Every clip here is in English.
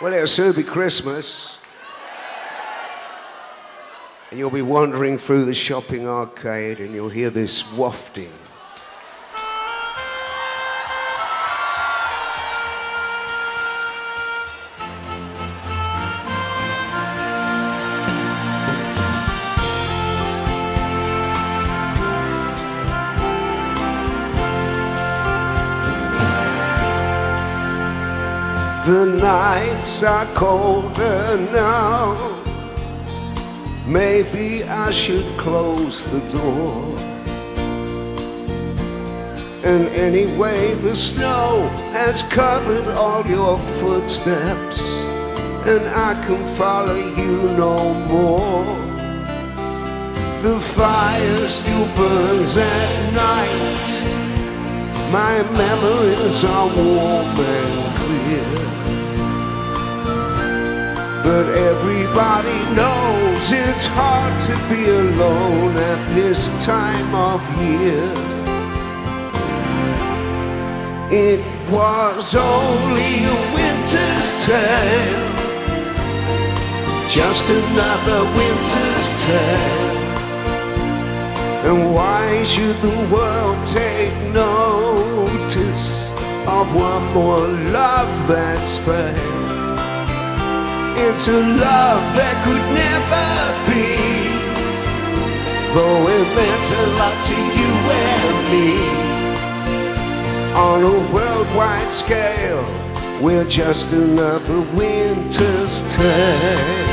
Well, it'll soon be Christmas. And you'll be wandering through the shopping arcade and you'll hear this wafting. The nights are colder now. Maybe I should close the door. And anyway, the snow has covered all your footsteps, and I can follow you no more. The fire still burns at night. My memories are warm clear. But everybody knows it's hard to be alone at this time of year. It was only a winter's tale, just another winter's tale. And why should the more love that's failed? It's a love that could never be. Though it meant a lot to you and me. On a worldwide scale, we're just another winter's tale.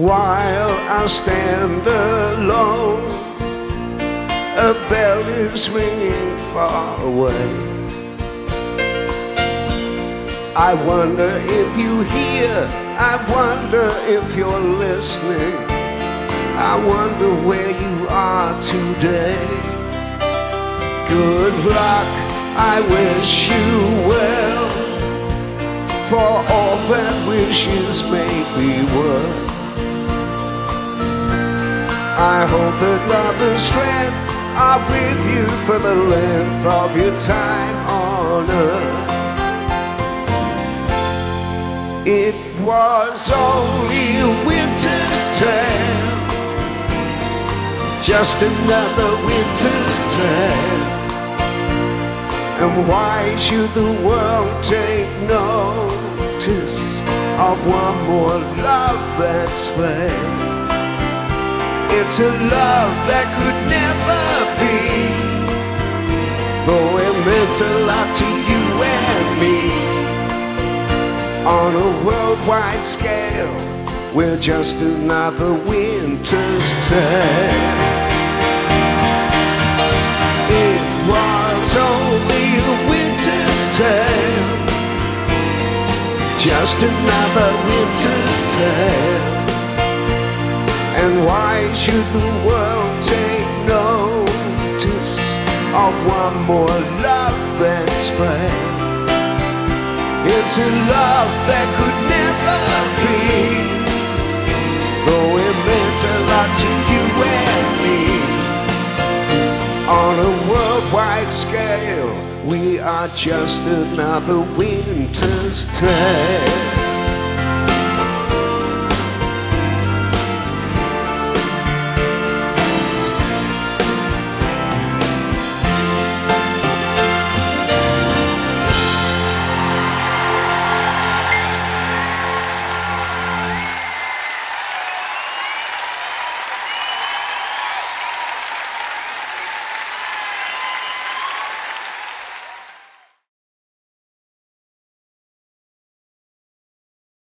While I stand alone, a bell is ringing far away. I wonder if you hear, I wonder if you're listening. I wonder where you are today. Good luck, I wish you well. For all that wishes may be worth. I hope that love and strength are with you for the length of your time on earth. It was only a winter's tale, just another winter's tale. And why should the world take notice of one more love that's failed? It's a love that could never be. Though it meant a lot to you and me. On a worldwide scale, we're just another winter's tale. It was only a winter's tale. Just another winter's tale. Should the world take notice of one more love that's fair? It's a love that could never be, though it meant a lot to you and me. On a worldwide scale, we are just another winter's tale.